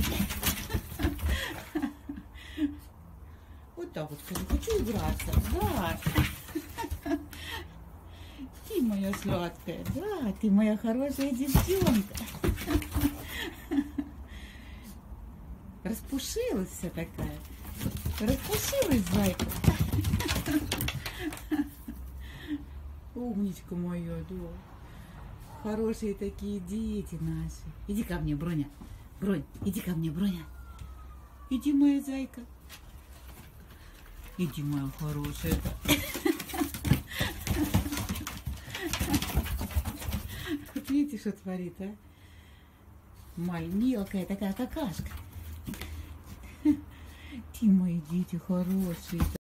Вот так вот скажу, хочу играться, да. Ты моя сладкая, да, ты моя хорошая девчонка. Распушилась вся такая. Распушилась, зайка. Умничка моя, да. Хорошие такие дети наши. Иди ко мне, Броня. Бронь, иди ко мне, Броня. Иди, моя зайка. Иди, моя хорошая. Вот видите, что творит, а? Маль, мелкая такая какашка. Ты мои дети хорошие.